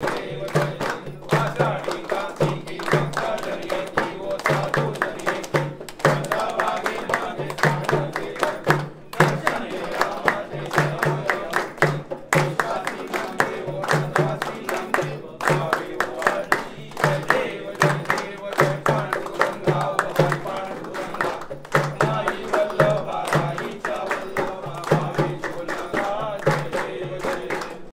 ದೇವತೆ